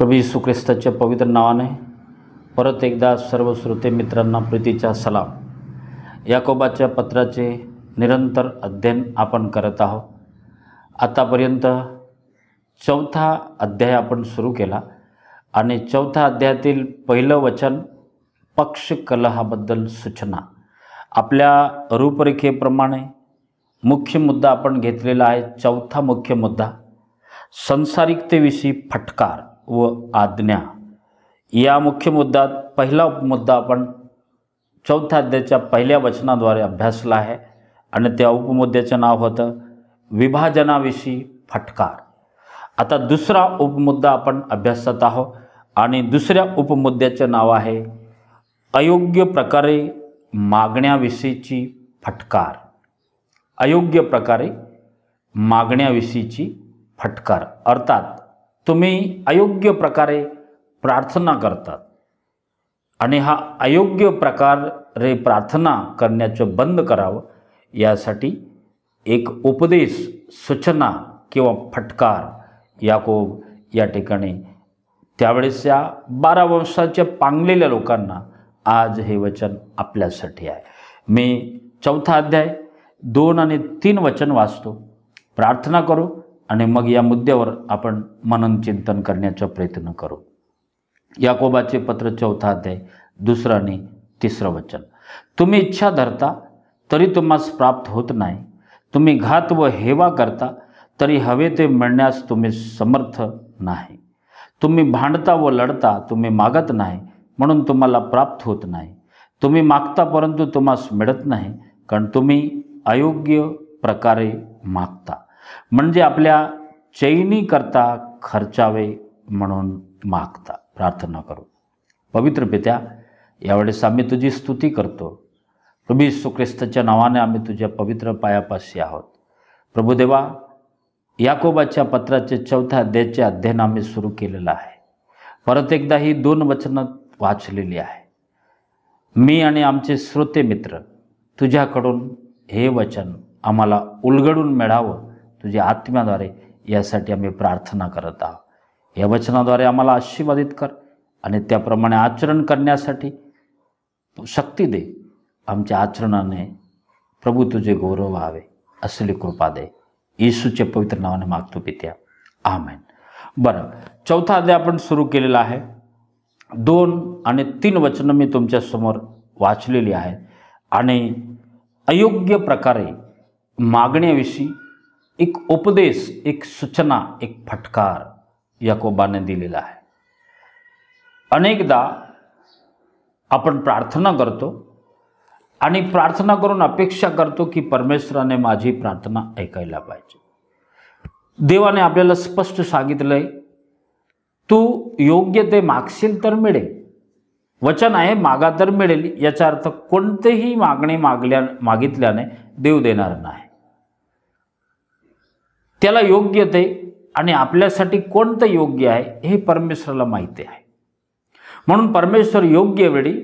प्रभू यीशू ख्रिस्ताच्या पवित्र नावाने परत एकदा सर्व श्रोते मित्रांना प्रीतीचा सलाम. याकोबाच्या पत्राचे निरंतर अध्ययन आपण करत आहोत. आतापर्यंत चौथा अध्याय आपण सुरू केला आणि चौथ्या अध्यायातील पहिलं वचन पक्ष कलहाबद्दल सूचना. आपल्या रूपरेखेप्रमाणे मुख्य मुद्दा आपण घेतलेला आहे. चौथा मुख्य मुद्दा संसारिकतेविषयी फटकार. व आज्ञा. या मुख्य मुद्द्यात पहिला मुद्दा आपण चौथ्या अध्यायाच्या पहिल्या वचनाद्वारे अभ्यासला आहे आणि त्या उपमुद्द्याचं नाव होतं विभाजनाविषयी फटकार. आता दुसरा उपमुद्दा आपण अभ्यासत आहोत आणि दुसऱ्या उपमुद्द्याचं नाव आहे अयोग्य प्रकारे मागण्याविषयीची फटकार. अयोग्य प्रकारे मागण्याविषयीची फटकार. अर्थात तुम्ही अयोग्य प्रकारे प्रार्थना करतात. आणि हा अयोग्य प्रकारे प्रार्थना करण्याचं बंद करावं यासाठी एक उपदेश सूचना किंवा फटकार याकोब या ठिकाणी त्यावेळेस या बारा वंशाच्या पांगलेल्या लोकांना आज हे वचन आपल्यासाठी आहे. मी चौथा अध्याय दोन आणि तीन वचन वाचतो. प्रार्थना करू आणि मग या मुद्द्यावर आपण मनन चिंतन करण्याचा प्रयत्न करू. याकोबाचे पत्र चौथा अध्याय दुसरं आणि तिसरं वचन. तुम्ही इच्छा धरता तरी तुम्हास प्राप्त होत नाही. तुम्ही घात व हेवा करता तरी हवे ते मिळण्यास तुम्ही समर्थ नाही. तुम्ही भांडता व लढता तुम्ही मागत नाही म्हणून तुम्हाला प्राप्त होत नाही. तुम्ही मागता परंतु तुम्हास मिळत नाही कारण तुम्ही अयोग्य प्रकारे मागता. म्हणजे आपल्या चैनीकरता खर्चावे म्हणून मागता. प्रार्थना करू. पवित्र पित्या यावेळेस आम्ही तुझी स्तुती करतो. प्रभू यीशू ख्रिस्ताच्या नावाने आम्ही तुझ्या पवित्र पायापाशी आहोत. प्रभुदेवा याकोबाच्या पत्राचे चौथ्या अध्यायाचे अध्ययन आम्ही सुरू केलेलं आहे. परत एकदा ही दोन वचनं वाचलेली आहे. मी आणि आमचे श्रोते मित्र तुझ्याकडून हे वचन आम्हाला उलगडून मिळावं. तुझ्या आत्म्याद्वारे यासाठी आम्ही प्रार्थना करत आहोत. या वचनाद्वारे आम्हाला आशीर्वादित कर आणि त्याप्रमाणे आचरण करण्यासाठी शक्ती दे. आमच्या आचरणाने प्रभू तुझे गौरव व्हावे. असली कृपा दे. येशूच्या पवित्र नावाने मागतो पित्या. आमेन. बरं चौथा अध्याय आपण सुरू केलेला आहे. दोन आणि तीन वचनं मी तुमच्यासमोर वाचलेली आहेत. आणि अयोग्य प्रकारे मागण्याविषयी एक उपदेश एक सूचना एक फटकार याकोबाने दिलेला आहे. अनेकदा आपण प्रार्थना करतो आणि प्रार्थना करून अपेक्षा करतो की परमेश्वराने माझी प्रार्थना ऐकायला पाहिजे. देवाने आपल्याला स्पष्ट सांगितलं आहे तू योग्य ते मागशील तर मिळेल वचन आहे मागा तर मिळेल याचा अर्थ कोणतेही मागणे मागल्या मागितल्याने देव देणार नाही. त्याला योग्य ते आणि आपल्यासाठी कोणतं योग्य आहे हे परमेश्वराला माहिती आहे. म्हणून परमेश्वर योग्य वेळी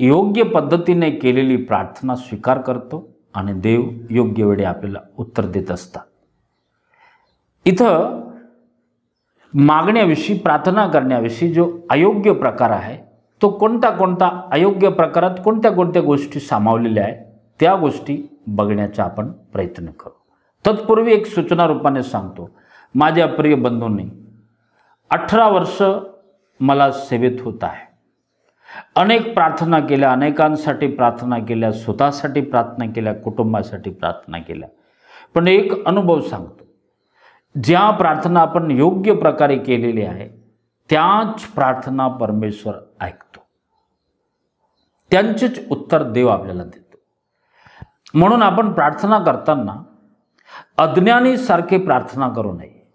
योग्य पद्धतीने केलेली प्रार्थना स्वीकार करतो आणि देव योग्य वेळी आपल्याला उत्तर देत असतात. इथं मागण्याविषयी प्रार्थना करण्याविषयी जो अयोग्य प्रकार आहे तो कोणता कोणता अयोग्य प्रकारात कोणत्या कोणत्या गोष्टी सामावलेल्या आहेत त्या गोष्टी बघण्याचा आपण प्रयत्न करू. तत्पूर्वी एक सूचना रूपाने सांगतो. माझ्या प्रिय बंधूंनी अठरा वर्ष मला सेवेत होत आहे. अनेक प्रार्थना केल्या अनेकांसाठी प्रार्थना केल्या स्वतःसाठी प्रार्थना केल्या कुटुंबासाठी प्रार्थना केल्या. पण एक अनुभव सांगतो. ज्या प्रार्थना आपण योग्य प्रकारे केलेली आहे त्याच प्रार्थना परमेश्वर ऐकतो. त्यांचेच उत्तर देव आपल्याला देतो. म्हणून आपण प्रार्थना करताना अज्ञानीसारखे प्रार्थना करू नये.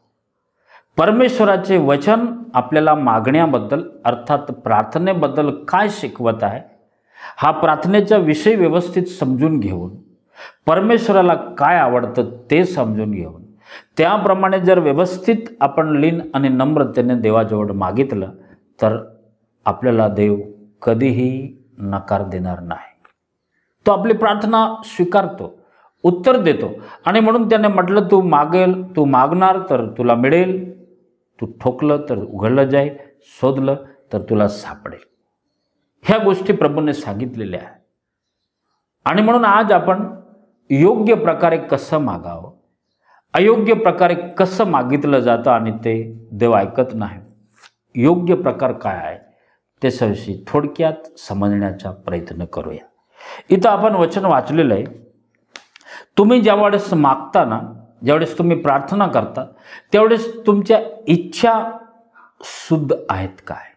परमेश्वराचे वचन आपल्याला मागण्याबद्दल अर्थात प्रार्थनेबद्दल काय शिकवत आहे हा प्रार्थनेचा विषय व्यवस्थित समजून घेऊन परमेश्वराला काय आवडतं ते समजून घेऊन त्याप्रमाणे जर व्यवस्थित आपण लीन आणि नम्रतेने देवाजवळ मागितलं तर आपल्याला देव कधीही नकार देणार नाही. तो आपली प्रार्थना स्वीकारतो. उत्तर देतो. आणि म्हणून त्याने म्हटलं तू मागेल तू मागणार तर तुला मिळेल. तू ठोकलं तर उघडलं जाईल. शोधलं तर तुला सापडेल. ह्या गोष्टी प्रभूने सांगितलेल्या आहे आणि म्हणून आज आपण योग्य प्रकारे कसं मागावं? अयोग्य प्रकारे कसं मागितलं जातं आणि ते देव ऐकत नाही? योग्य प्रकार काय आहे? त्याच्याविषयी थोडक्यात समजण्याचा प्रयत्न करूया. इथं आपण वचन वाचलेलं आहे. तुम्ही ज्यावेळेस मागता ना ज्यावेळेस तुम्ही प्रार्थना करता त्यावेळेस तुमच्या इच्छा शुद्ध आहेत काय?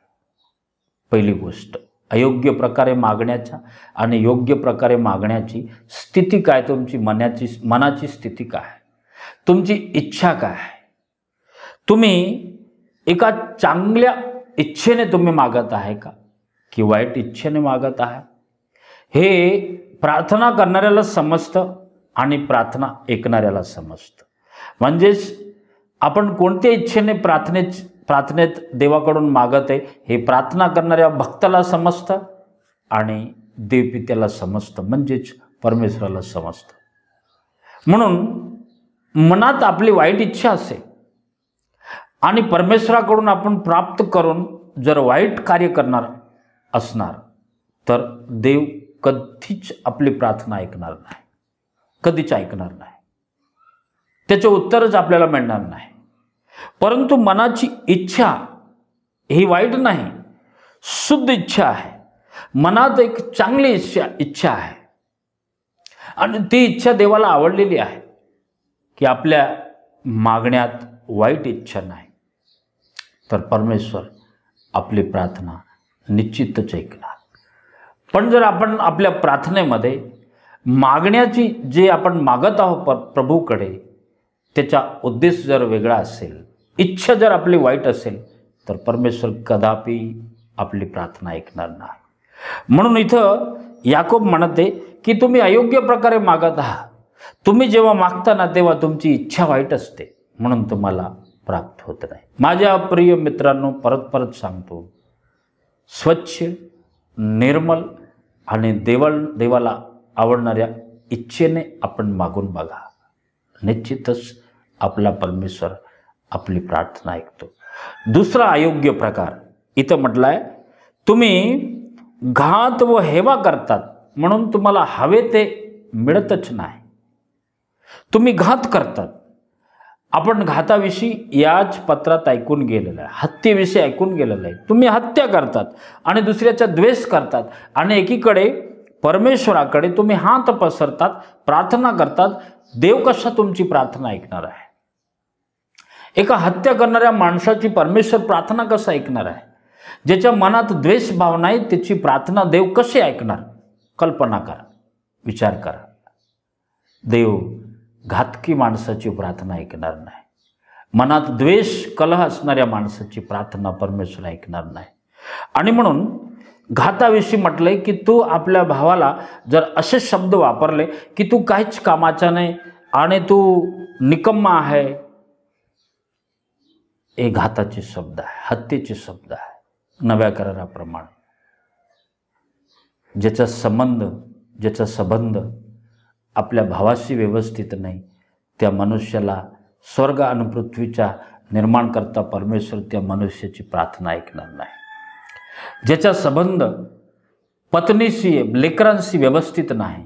पहिली गोष्ट अयोग्य प्रकारे मागण्याच्या आणि योग्य प्रकारे मागण्याची स्थिती काय? तुमची मनाची मनाची स्थिती काय? तुमची इच्छा काय? तुम्ही एका चांगल्या इच्छेने तुम्ही मागत आहे का? की वाईट इच्छेने मागत आहे? हे प्रार्थना करणाऱ्याला समजतं. आणि प्रार्थना ऐकणाऱ्याला समजतं. म्हणजेच आपण कोणत्या इच्छेने प्रार्थनेत प्रार्थनेत देवाकडून मागत आहे हे प्रार्थना करणाऱ्या भक्ताला समजतं आणि देवपित्याला समजतं म्हणजेच परमेश्वराला समजतं. म्हणून मनात आपली वाईट इच्छा असेल आणि परमेश्वराकडून आपण प्राप्त करून जर वाईट कार्य करणार असणार तर देव कधीच आपली प्रार्थना ऐकणार नाही. कधीच ऐकणार नाही. त्याचं उत्तरच आपल्याला मिळणार नाही. परंतु मनाची इच्छा ही वाईट नाही शुद्ध इच्छा आहे. मनात एक चांगली इच्छा इच्छा आहे. आणि ती इच्छा देवाला आवडलेली आहे की आपल्या मागण्यात वाईट इच्छा नाही. तर परमेश्वर आपली प्रार्थना निश्चितच ऐकणार. पण जर आपण आपल्या प्रार्थनेमध्ये मागण्याची जे आपण मागत आहोत प प्रभूकडे त्याचा उद्देश जर वेगळा असेल इच्छा जर आपली वाईट असेल तर परमेश्वर कदापि आपली प्रार्थना ऐकणार नाही. म्हणून इथं याकोब म्हणते की तुम्ही अयोग्य प्रकारे मागत आहात. तुम्ही जेव्हा मागता ना तेव्हा तुमची इच्छा वाईट असते म्हणून तुम्हाला प्राप्त होत नाही. माझ्या प्रिय मित्रांनो परत परत सांगतो स्वच्छ निर्मल आणि देवल देवाला आवडणाऱ्या इच्छेने आपण मागून बघा. निश्चितच आपला परमेश्वर आपली प्रार्थना ऐकतो. दुसरा अयोग्य प्रकार इथं म्हटलं आहे तुम्ही घात व हेवा करतात म्हणून तुम्हाला हवे ते मिळतच नाही. तुम्ही घात करतात. आपण घाताविषयी याच पत्रात ऐकून गेलेलं आहे हत्येविषयी ऐकून गेलेलं आहे. तुम्ही हत्या करतात आणि दुसऱ्याचा द्वेष करतात आणि एकीकडे परमेश्वराकडे तुम्ही हात पसरतात प्रार्थना करतात देव कशा तुमची प्रार्थना ऐकणार आहे? एका हत्या करणाऱ्या माणसाची परमेश्वर प्रार्थना कसं ऐकणार आहे? ज्याच्या मनात द्वेष भावना आहे त्याची प्रार्थना देव कशी ऐकणार? कल्पना करा विचार करा. देव घातकी माणसाची प्रार्थना ऐकणार नाही. मनात द्वेष कलह असणाऱ्या माणसाची प्रार्थना परमेश्वर ऐकणार नाही. आणि म्हणून घाताविषयी म्हटलंय की तू आपल्या भावाला जर असे शब्द वापरले की तू काहीच कामाचा नाही आणि तू निकम्मा आहे हे घाताचे शब्द आहे हत्येचे शब्द आहे नव्या कराराप्रमाणे. ज्याचा संबंध ज्याचा संबंध आपल्या भावाशी व्यवस्थित नाही त्या मनुष्याला स्वर्ग आणि पृथ्वीच्या निर्माण करता परमेश्वर त्या मनुष्याची प्रार्थना ऐकणार नाही. ज्याचा संबंध पत्नीशी लेकरांशी व्यवस्थित नाही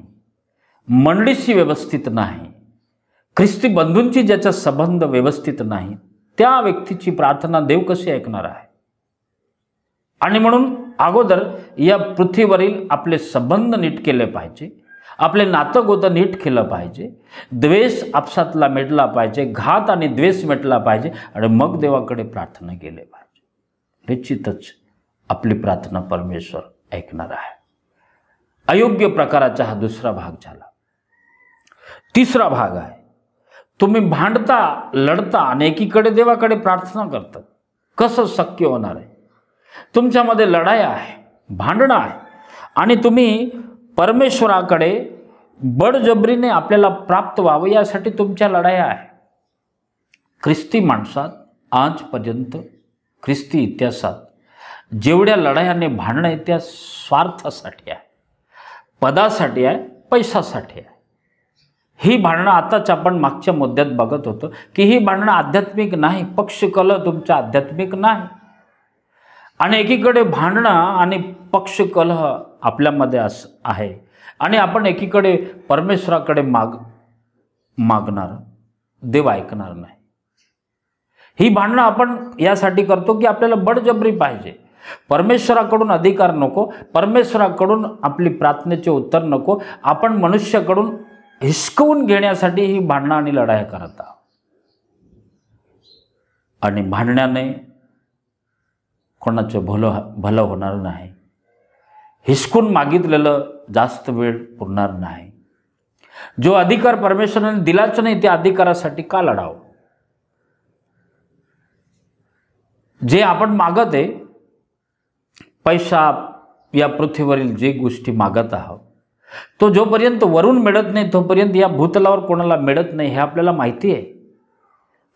मंडळीशी व्यवस्थित नाही ख्रिस्ती बंधूंची ज्याचा संबंध व्यवस्थित नाही त्या व्यक्तीची प्रार्थना देव कशी ऐकणार आहे? आणि म्हणून अगोदर या पृथ्वीवरील आपले संबंध नीट केले पाहिजे आपले नातं गोतं नीट केलं पाहिजे द्वेष आपसातला मिटला पाहिजे घात आणि द्वेष मिटला पाहिजे आणि मग देवाकडे प्रार्थना केले पाहिजे. निश्चितच आपली प्रार्थना परमेश्वर ऐकणार आहे. अयोग्य प्रकाराचा हा दुसरा भाग झाला. तिसरा भाग आहे तुम्ही भांडता लढता आणि एकीकडे देवाकडे प्रार्थना करता कसं शक्य होणार आहे? तुमच्यामध्ये लढाई आहे भांडणं आहे आणि तुम्ही परमेश्वराकडे बडजबरीने आपल्याला प्राप्त व्हावं यासाठी तुमच्या लढाया आहे. ख्रिस्ती माणसात आजपर्यंत ख्रिस्ती इतिहासात जेवढ्या लढायांनी भांडणं आहे त्या स्वार्थासाठी आहे. पदासाठी आहे पैशासाठी आहे. ही भांडणं आताच आपण मागच्या मुद्द्यात बघत होतो की ही भांडणं आध्यात्मिक नाही पक्षकल तुमच्या आध्यात्मिक नाही. आणि एकीकडे भांडणं आणि पक्षकलह आपल्यामध्ये अस आहे. आणि आपण एकीकडे परमेश्वराकडे माग मागणार देव ऐकणार नाही. ही भांडणं आपण यासाठी करतो की आपल्याला बडजबरी पाहिजे. परमेश्वराकडून अधिकार नको परमेश्वराकडून आपली प्रार्थनेचे उत्तर नको आपण मनुष्याकडून हिसकवून घेण्यासाठी ही भांडणं आणि लढाया करत आहोत. आणि भांडण्याने कोणाचं भलं भलं होणार नाही. हिसकून मागितलेलं जास्त वेळ पुरणार नाही. जो अधिकार परमेश्वराने दिलाच नाही त्या अधिकारासाठी का लढावं? जे आपण मागत आहे पैसा या पृथ्वीवरील जे गोष्टी मागत आहोत तो जोपर्यंत वरून मिळत नाही तोपर्यंत या भूतलावर कोणाला मिळत नाही हे आपल्याला माहिती आहे.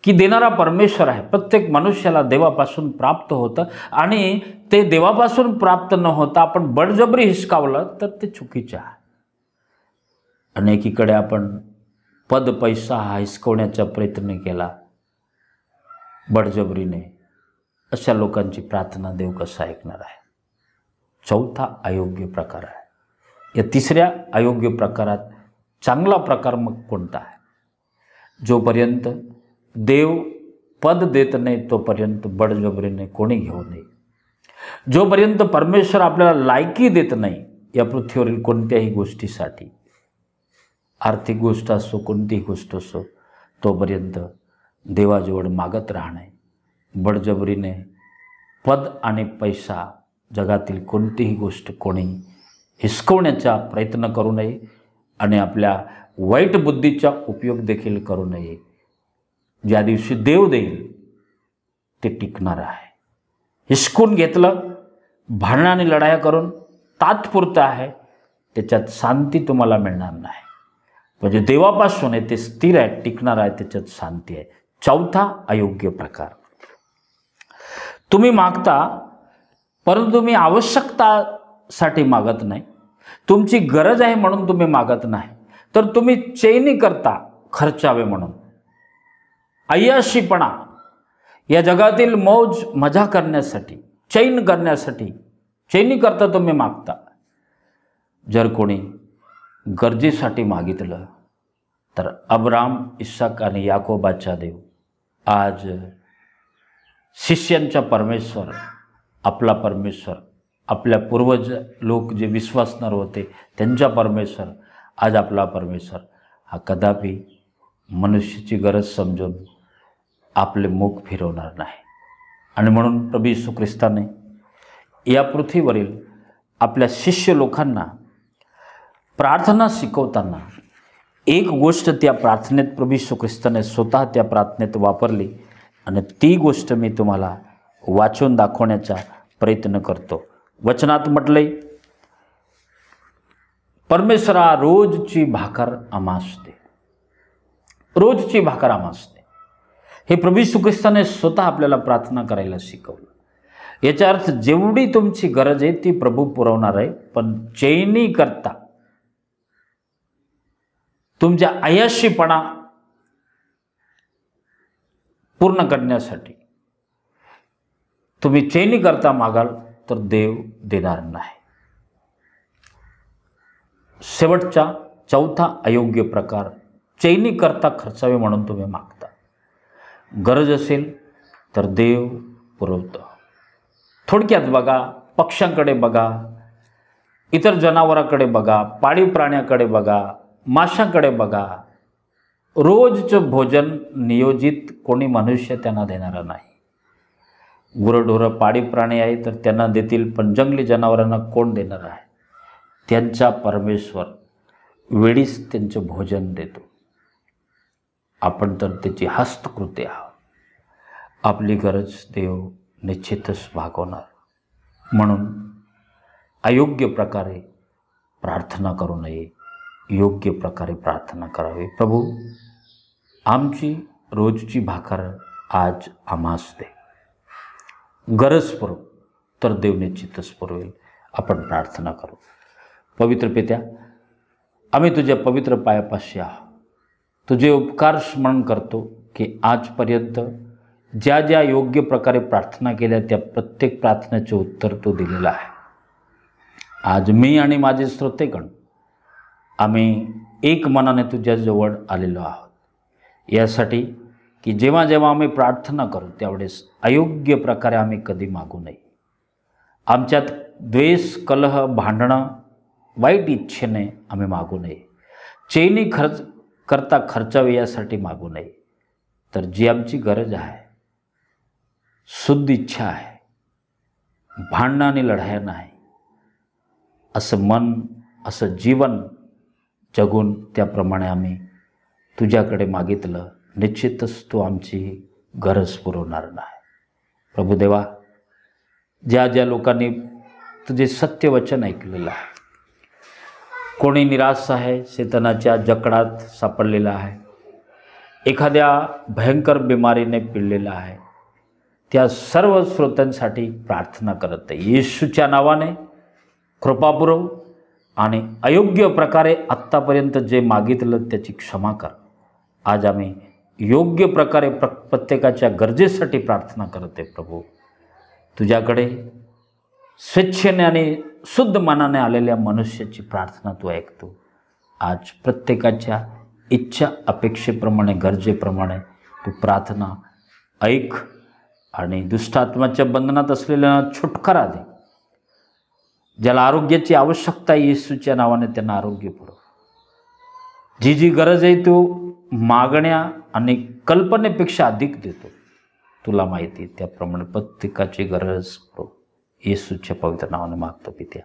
की देणारा परमेश्वर आहे. प्रत्येक मनुष्याला देवापासून प्राप्त होतं आणि ते देवापासून प्राप्त न होता आपण बळजबरी हिसकावलं तर ते चुकीचं आहे. अनेकीकडे आपण पद पैसा हा हिसकवण्याचा प्रयत्न केला बळजबरीने अशा लोकांची प्रार्थना देव कसं ऐकणार आहे? चौथा अयोग्य प्रकार आहे. या तिसऱ्या अयोग्य प्रकारात चांगला प्रकार मग कोणता आहे? जोपर्यंत देव पद देत नाही तोपर्यंत बडजबरीने कोणी घेऊ नये. जोपर्यंत परमेश्वर आपल्याला लायकी देत नाही या पृथ्वीवरील कोणत्याही गोष्टीसाठी आर्थिक गोष्ट असो कोणतीही गोष्ट असो तोपर्यंत देवाजवळ मागत राहणे बडजबरीने पद आणि पैसा जगातील कोणतीही गोष्ट कोणी हिसकवण्याचा प्रयत्न करू नये आणि आपल्या वाईट बुद्धीचा उपयोग देखील करू नये. ज्या दिवशी देव देईल ते टिकणार आहे. हिसकून घेतलं भांडणाने लढाया करून तात्पुरतं आहे त्याच्यात शांती तुम्हाला मिळणार नाही. म्हणजे देवापासून आहे ते स्थिर आहे टिकणार आहे त्याच्यात शांती आहे. चौथा अयोग्य प्रकार. तुम्ही मागता परंतु तुम्ही आवश्यकतासाठी मागत नाही. तुमची गरज आहे म्हणून तुम्ही मागत नाही. तर तुम्ही चैनी करता खर्चावे म्हणून. अय्याशीपणा. या जगातील मौज मजा करण्यासाठी चैन करण्यासाठी चैनी करता तुम्ही मागता. जर कोणी गरजेसाठी मागितलं तर अब्राम इसाक आणि याकोबाचा देव आज शिष्यांचा परमेश्वर आपला परमेश्वर आपल्या पूर्वज लोक जे विश्वासणार होते त्यांचा परमेश्वर आज आपला परमेश्वर. हा कदापि मनुष्याची गरज समजून आपले मुख फिरवणार नाही. आणि म्हणून प्रभू यीशू ख्रिस्ताने या पृथ्वीवरील आपल्या शिष्य लोकांना प्रार्थना शिकवताना एक गोष्ट त्या प्रार्थनेत प्रभू सुख्रिस्ताने ख्रिस्ताने स्वतः त्या प्रार्थनेत वापरली. आणि ती गोष्ट मी तुम्हाला वाचून दाखवण्याचा प्रयत्न करतो वचनात म्हटलंय परमेश्वरा रोजची भाकर आमास दे रोजची भाकर आमास हे प्रभू यीशू ख्रिस्ताने स्वतः आपल्याला प्रार्थना करायला शिकवलं याचा अर्थ जेवढी तुमची गरज आहे ती प्रभू पुरवणार आहे पण चैनी करता तुमच्या अयशीपणा पूर्ण करण्यासाठी तुम्ही चैनी करता मागाल तर देव देणार नाही. शेवटचा चौथा अयोग्य प्रकार चैनी करता खर्चावे म्हणून तुम्ही मागता. गरज असेल तर देव पुरवतं. थोडक्यात बघा पक्ष्यांकडे बघा इतर जनावराकडे बघा पाळीव प्राण्याकडे बघा माशांकडे बघा. रोजचं भोजन नियोजित कोणी मनुष्य त्यांना देणारा नाही. गुरंढोरं पाळीव प्राणी आहे तर त्यांना देतील पण जंगली जनावरांना कोण देणार आहे? त्यांचा परमेश्वर वेळीच त्यांचं भोजन देतो. आपण तर त्याची हस्तकृती आहोत. आपली गरज देव निश्चितच भागवणार. म्हणून अयोग्य प्रकारे प्रार्थना करू नये. योग्य प्रकारे प्रार्थना करावी. प्रभू आमची रोजची भाकर आज आम्हास दे. गरज पुरव तर देव निश्चितच पुरवेल आपण प्रार्थना करू. पवित्र पित्या आम्ही तुझ्या पवित्र पायापाशी आहोत. तुझे उपकार स्मरण करतो की आजपर्यंत ज्या ज्या योग्य प्रकारे प्रार्थना केल्या त्या प्रत्येक प्रार्थनेचे उत्तर तू दिलेलं आहे. आज मी आणि माझे श्रोतेगण आम्ही एक मनाने तुझ्याजवळ आलेलो आहोत. यासाठी की जेव्हा जेव्हा आम्ही प्रार्थना करू त्यावेळेस अयोग्य प्रकारे आम्ही कधी मागू नये. आमच्यात द्वेष कलह भांडणं वाईट इच्छेने आम्ही मागू नये. चैनी खर्च करता खर्चावे यासाठी मागू नये. तर जी आमची गरज आहे शुद्ध इच्छा आहे भांडणं आणि लढाया नाही असं मन असं जीवन जगून त्याप्रमाणे आम्ही तुझ्याकडे मागितलं निश्चितच तो आमची गरज पुरवणार नाही. प्रभुदेवा ज्या ज्या लोकांनी तुझे सत्यवचन ऐकलेलं आहे कोणी निराश आहे शेतनाच्या जकडात सापडलेला आहे एखाद्या भयंकर बिमारीने पिळलेला आहे त्या सर्व श्रोत्यांसाठी प्रार्थना करत आहे. येशूच्या नावाने कृपा पुरव आणि अयोग्य प्रकारे आत्तापर्यंत जे मागितलं त्याची क्षमा कर. आज आम्ही योग्य प्रकारे प्र प्रत्येकाच्या गरजेसाठी प्रार्थना करते प्रभू. तुझ्याकडे स्वेच्छेने आणि शुद्ध मनाने आलेल्या मनुष्याची प्रार्थना तू ऐकतो. आज प्रत्येकाच्या इच्छा अपेक्षेप्रमाणे गरजेप्रमाणे तू प्रार्थना ऐक आणि दुष्टात्माच्या बंधनात असलेल्या छुटकारा दे ज्याला आरोग्याची आवश्यकता आहे येसूच्या नावाने त्यांना आरोग्य पुरव. जी जी गरज आहे तो मागण्या आणि कल्पनेपेक्षा अधिक देतो. तुला माहिती आहे त्याप्रमाणे प्रत्येकाची गरज येसूच्या पवित्र नावाने मागतो पित्या.